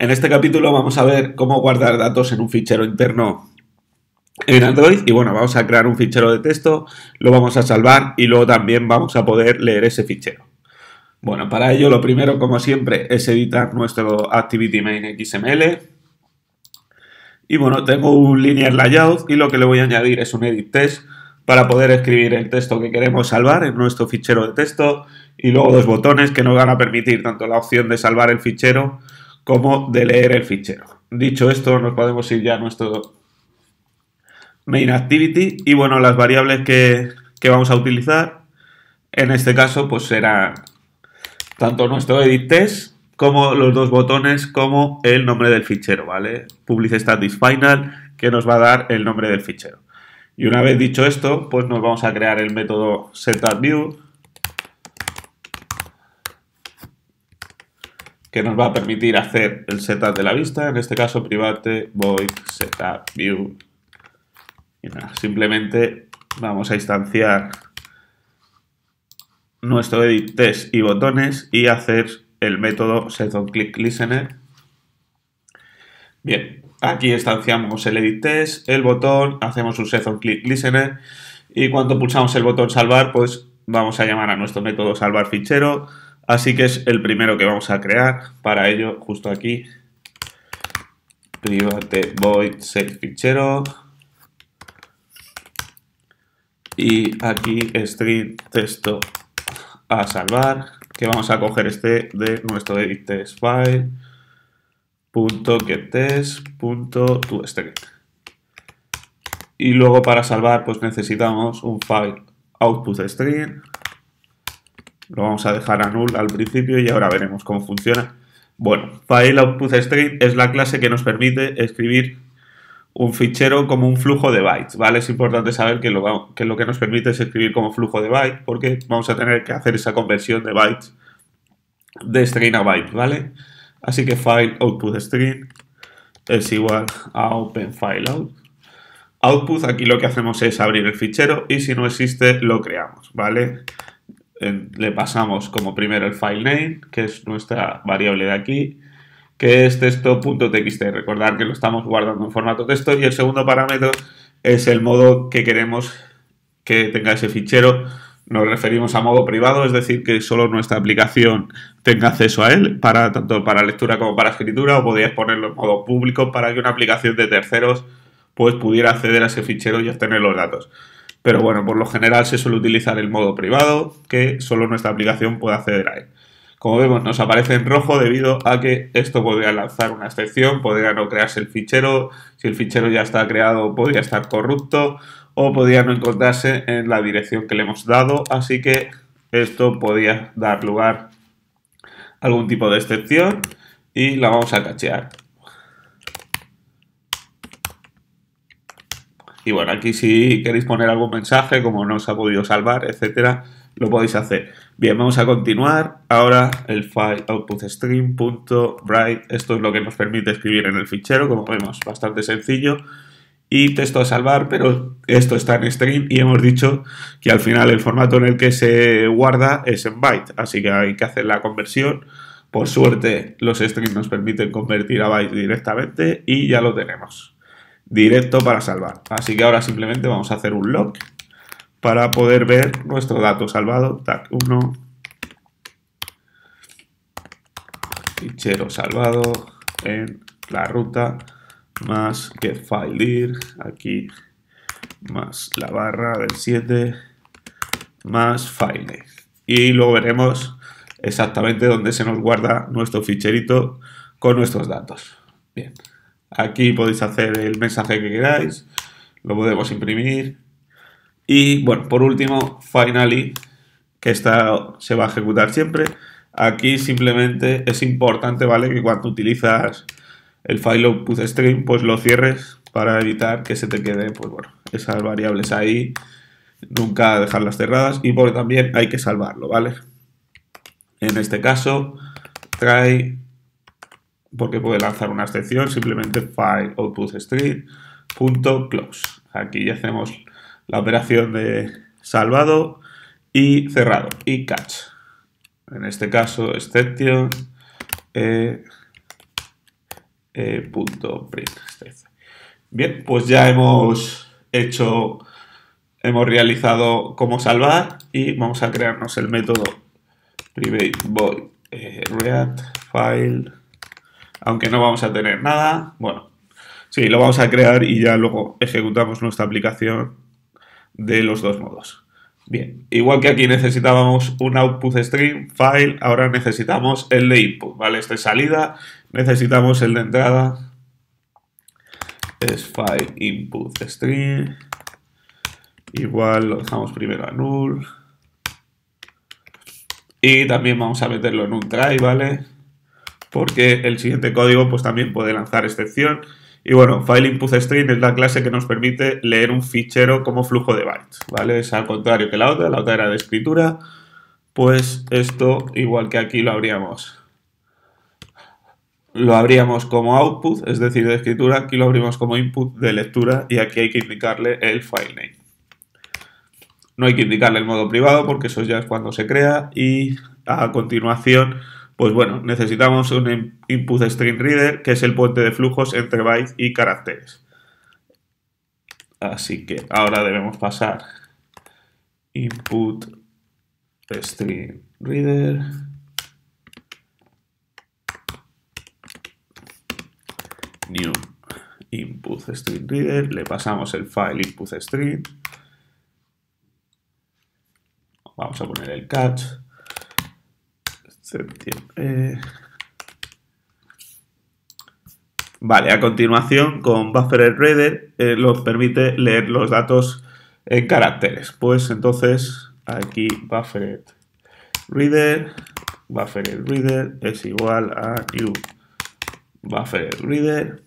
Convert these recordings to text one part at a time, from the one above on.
En este capítulo vamos a ver cómo guardar datos en un fichero interno en Android y bueno, vamos a crear un fichero de texto, lo vamos a salvar y luego también vamos a poder leer ese fichero. Bueno, para ello lo primero, como siempre, es editar nuestro Activity Main XML. Y bueno, tengo un linear layout y lo que le voy a añadir es un edit test para poder escribir el texto que queremos salvar en nuestro fichero de texto y luego dos botones que nos van a permitir tanto la opción de salvar el fichero como de leer el fichero. Dicho esto, nos podemos ir ya a nuestro main activity y bueno, las variables que, vamos a utilizar en este caso pues será tanto nuestro edit test como los dos botones como el nombre del fichero, ¿vale? Public status final que nos va a dar el nombre del fichero. Y una vez dicho esto, pues nos vamos a crear el método setAdView que nos va a permitir hacer el setup de la vista, en este caso private void setup view. Y nada, simplemente vamos a instanciar nuestro edit test y botones y hacer el método setOnClickListener. Bien, aquí instanciamos el edit test, el botón, hacemos un setOnClickListener y cuando pulsamos el botón salvar, pues vamos a llamar a nuestro método salvar fichero Así que es el primero que vamos a crear. Para ello, justo aquí, private void save fichero. Y aquí string texto a salvar, que vamos a coger este de nuestro edit test file punto punto. Y luego para salvar pues necesitamos un file output string lo vamos a dejar a null al principio y ahora veremos cómo funciona. Bueno, file output string es la clase que nos permite escribir un fichero como un flujo de bytes, ¿vale? Es importante saber que lo, que nos permite es escribir como flujo de bytes porque vamos a tener que hacer esa conversión de bytes de string a byte, ¿vale? Así que file output es igual a open file out. Output, aquí lo que hacemos es abrir el fichero y si no existe lo creamos, ¿vale? Le pasamos como primero el file name, que es nuestra variable de aquí, que es texto.txt. Recordar que lo estamos guardando en formato texto y el segundo parámetro es el modo que queremos que tenga ese fichero. Nos referimos a modo privado, es decir, que solo nuestra aplicación tenga acceso a él, para, tanto para lectura como para escritura, o podrías ponerlo en modo público para que una aplicación de terceros pues, pudiera acceder a ese fichero y obtener los datos. Pero bueno, por lo general se suele utilizar el modo privado, que solo nuestra aplicación puede acceder a él. Como vemos, nos aparece en rojo debido a que esto podría lanzar una excepción, podría no crearse el fichero, si el fichero ya está creado podría estar corrupto o podría no encontrarse en la dirección que le hemos dado, así que esto podría dar lugar a algún tipo de excepción y la vamos a cachear. Y bueno, aquí si queréis poner algún mensaje, como no os ha podido salvar, etcétera, lo podéis hacer. Bien, vamos a continuar. Ahora el file output stream.write. Esto es lo que nos permite escribir en el fichero, como vemos, bastante sencillo. Y texto a salvar, pero esto está en string y hemos dicho que al final el formato en el que se guarda es en byte, así que hay que hacer la conversión. Por suerte los strings nos permiten convertir a byte directamente y ya lo tenemos directo para salvar. Así que ahora simplemente vamos a hacer un log para poder ver nuestro dato salvado. Tag 1. Fichero salvado en la ruta más file dir. Aquí más la barra del 7 más file Y luego veremos exactamente dónde se nos guarda nuestro ficherito con nuestros datos. Bien. Aquí podéis hacer el mensaje que queráis, lo podemos imprimir. Y bueno, por último, finally, que esta se va a ejecutar siempre. Aquí simplemente es importante, ¿vale? Que cuando utilizas el file output string, pues lo cierres para evitar que se te queden, pues bueno, esas variables ahí. Nunca dejarlas cerradas y porque también hay que salvarlo, ¿vale? En este caso, trae porque puede lanzar una excepción, simplemente file output string punto close. Aquí ya hacemos la operación de salvado y cerrado y catch. En este caso, exception eh, eh, punto. Bien, pues ya hemos hecho, hemos realizado cómo salvar y vamos a crearnos el método private void eh, file, aunque no vamos a tener nada, bueno, sí, lo vamos a crear y ya luego ejecutamos nuestra aplicación de los dos modos. Bien, igual que aquí necesitábamos un output string, file, ahora necesitamos el de input, ¿vale? Este es salida, necesitamos el de entrada, es file input string, igual lo dejamos primero a null, y también vamos a meterlo en un try, ¿vale? Porque el siguiente código pues también puede lanzar excepción y bueno, file input string es la clase que nos permite leer un fichero como flujo de bytes, ¿vale? Es al contrario que la otra, la otra era de escritura, pues esto, igual que aquí lo habríamos lo abríamos como output, es decir, de escritura, aquí lo abrimos como input de lectura y aquí hay que indicarle el file name. No hay que indicarle el modo privado porque eso ya es cuando se crea y a continuación pues bueno, necesitamos un input string reader, que es el puente de flujos entre bytes y caracteres. Así que ahora debemos pasar. Input string reader. New input string reader, le pasamos el file input string, vamos a poner el catch, Vale, a continuación con Buffer Reader eh, nos permite leer los datos en caracteres. Pues entonces aquí Buffer Reader, Buffer Reader es igual a new Buffer Reader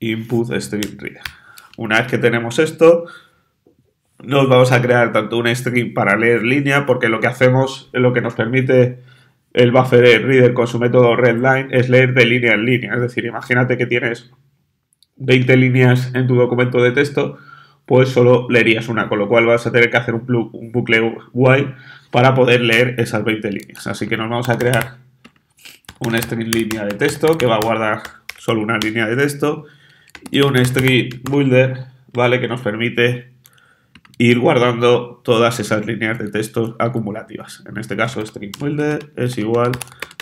input string reader. Una vez que tenemos esto, nos vamos a crear tanto un string para leer línea, porque lo que hacemos, lo que nos permite el buffer reader con su método readline es leer de línea en línea. Es decir, imagínate que tienes 20 líneas en tu documento de texto, pues solo leerías una, con lo cual vas a tener que hacer un, bucle while para poder leer esas 20 líneas. Así que nos vamos a crear un string línea de texto que va a guardar solo una línea de texto y un string builder, ¿vale? Que nos permite ir guardando todas esas líneas de texto acumulativas. En este caso, string builder es igual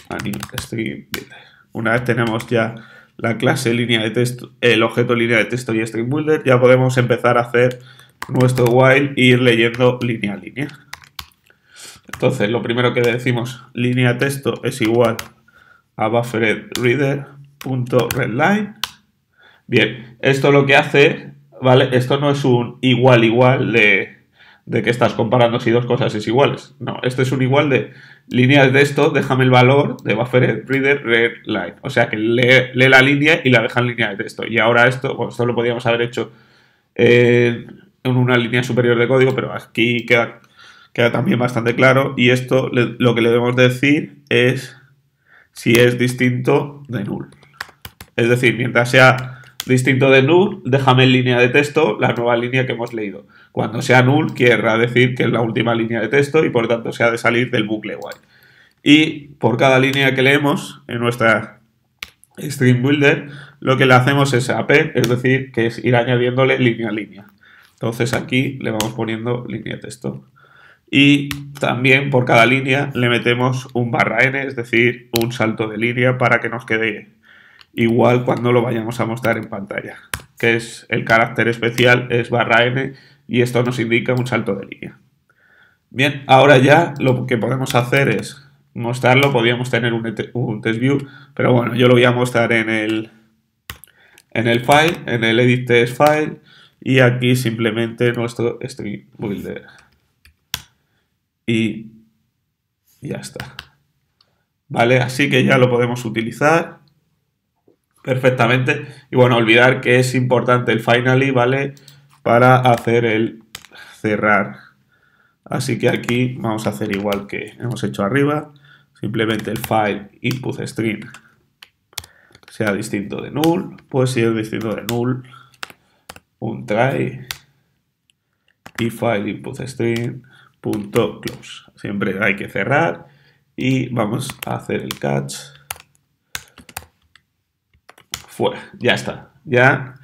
a new string builder. Una vez tenemos ya la clase línea de texto, el objeto línea de texto y string builder, ya podemos empezar a hacer nuestro while e ir leyendo línea a línea. Entonces, lo primero que decimos, línea texto es igual a bufferedreader.readline. Bien, esto lo que hace ¿vale? Esto no es un igual igual de, que estás comparando si dos cosas es iguales. No, esto es un igual de líneas de esto, déjame el valor de buffer reader read line. O sea que lee, la línea y la deja en línea de texto. Y ahora esto, bueno, esto lo podríamos haber hecho en una línea superior de código, pero aquí queda, queda también bastante claro. Y esto lo que le debemos decir es si es distinto de null. Es decir, mientras sea distinto de null, déjame en línea de texto la nueva línea que hemos leído. Cuando sea null, querrá decir que es la última línea de texto y por tanto se ha de salir del bucle while. Y por cada línea que leemos en nuestra string builder, lo que le hacemos es AP, es decir, que es ir añadiéndole línea a línea. Entonces aquí le vamos poniendo línea de texto. Y también por cada línea le metemos un barra n, es decir, un salto de línea para que nos quede igual cuando lo vayamos a mostrar en pantalla, que es el carácter especial es barra n y esto nos indica un salto de línea. Bien, ahora ya lo que podemos hacer es mostrarlo, podríamos tener un, un test view, pero bueno, yo lo voy a mostrar en el, en el file, en el edit test file y aquí simplemente nuestro string builder. Y ya está. Vale, así que ya lo podemos utilizar perfectamente. Y bueno, olvidar que es importante el finally, ¿vale? Para hacer el cerrar. Así que aquí vamos a hacer igual que hemos hecho arriba. Simplemente el file input string sea distinto de null. Pues si es distinto de null, un try y file input string punto close. Siempre hay que cerrar y vamos a hacer el catch fuera, ya está. Ya,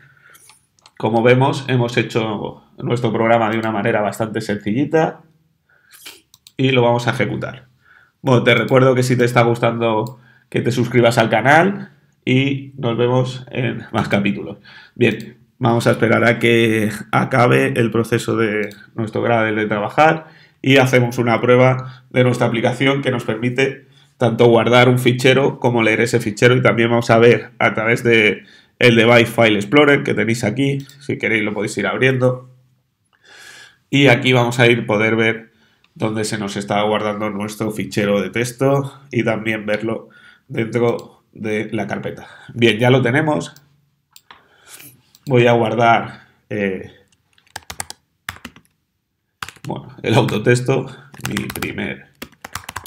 como vemos, hemos hecho nuestro programa de una manera bastante sencillita y lo vamos a ejecutar. Bueno, te recuerdo que si te está gustando que te suscribas al canal y nos vemos en más capítulos. Bien, vamos a esperar a que acabe el proceso de nuestro grado de trabajar y hacemos una prueba de nuestra aplicación que nos permite tanto guardar un fichero como leer ese fichero y también vamos a ver a través de el Device File Explorer que tenéis aquí, si queréis lo podéis ir abriendo y aquí vamos a ir poder ver dónde se nos está guardando nuestro fichero de texto y también verlo dentro de la carpeta. Bien, ya lo tenemos. Voy a guardar eh, bueno, el autotexto, mi primer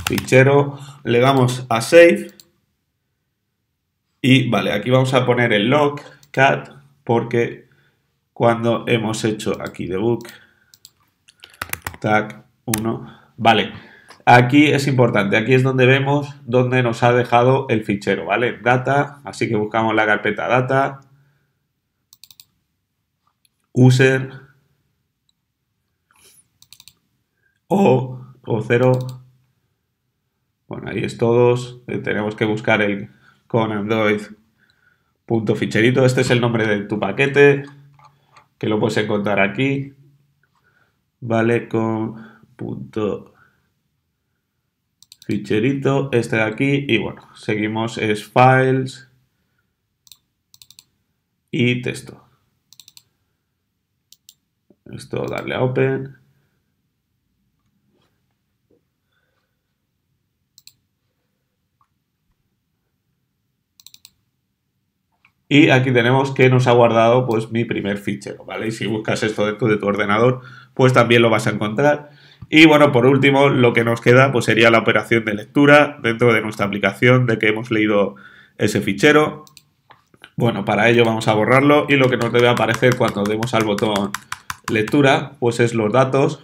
fichero. Le damos a Save. Y vale, aquí vamos a poner el log cat porque cuando hemos hecho aquí debug tag 1, vale, Aquí es importante, aquí es donde vemos dónde nos ha dejado el fichero, ¿vale? Data, así que buscamos la carpeta data, user, o, o 0, ahí es todos, eh, tenemos que buscar el con Android punto ficherito, este es el nombre de tu paquete, que lo puedes encontrar aquí, vale, con punto ficherito, este de aquí, y bueno, seguimos, es files y texto. Esto, darle a open. Y aquí tenemos que nos ha guardado pues mi primer fichero, ¿vale? Y si buscas esto dentro de tu ordenador, pues también lo vas a encontrar. Y bueno, por último, lo que nos queda pues sería la operación de lectura dentro de nuestra aplicación de que hemos leído ese fichero. Bueno, para ello vamos a borrarlo y lo que nos debe aparecer cuando demos al botón lectura, pues es los datos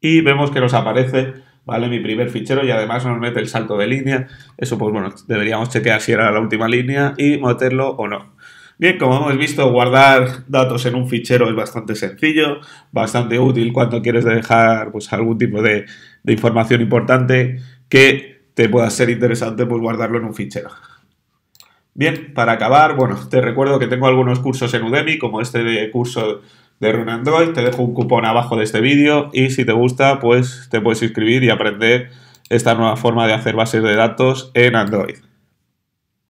y vemos que nos aparece, ¿vale? Mi primer fichero y además nos mete el salto de línea. Eso pues bueno, deberíamos chequear si era la última línea y meterlo o no. Bien, como hemos visto, guardar datos en un fichero es bastante sencillo, bastante útil cuando quieres dejar pues, algún tipo de, información importante que te pueda ser interesante pues, guardarlo en un fichero. Bien, para acabar, bueno, te recuerdo que tengo algunos cursos en Udemy, como este de curso de Run te dejo un cupón abajo de este vídeo y si te gusta, pues te puedes inscribir y aprender esta nueva forma de hacer bases de datos en Android.